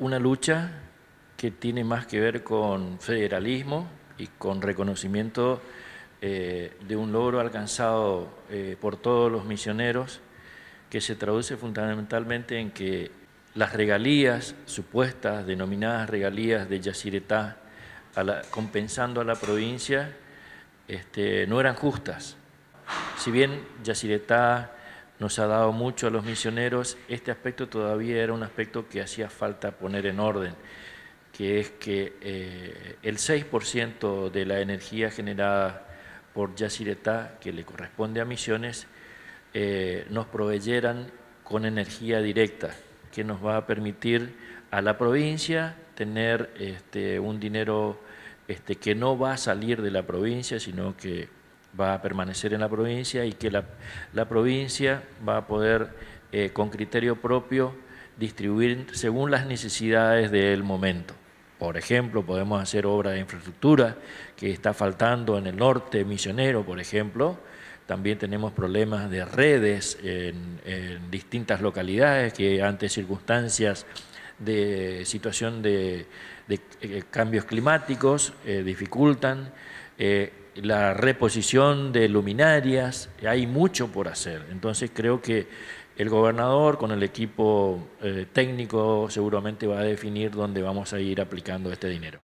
Una lucha que tiene más que ver con federalismo y con reconocimiento eh, de un logro alcanzado eh, por todos los misioneros que se traduce fundamentalmente en que las regalías supuestas, denominadas regalías de Yacyretá, compensando a la provincia, este, no eran justas. Si bien Yacyretá nos ha dado mucho a los misioneros, este aspecto todavía era un aspecto que hacía falta poner en orden, que es que eh, el 6% de la energía generada por Yacyretá, que le corresponde a misiones, eh, nos proveyeran con energía directa, que nos va a permitir a la provincia tener este, un dinero este, que no va a salir de la provincia, sino que va a permanecer en la provincia y que la, provincia va a poder, eh, con criterio propio, distribuir según las necesidades del momento. Por ejemplo, podemos hacer obra de infraestructura que está faltando en el norte misionero, por ejemplo. También tenemos problemas de redes en, distintas localidades que ante circunstancias de situación de, eh, cambios climáticos eh, dificultan la reposición de luminarias, hay mucho por hacer. Entonces creo que el gobernador con el equipo eh, técnico seguramente va a definir dónde vamos a ir aplicando este dinero.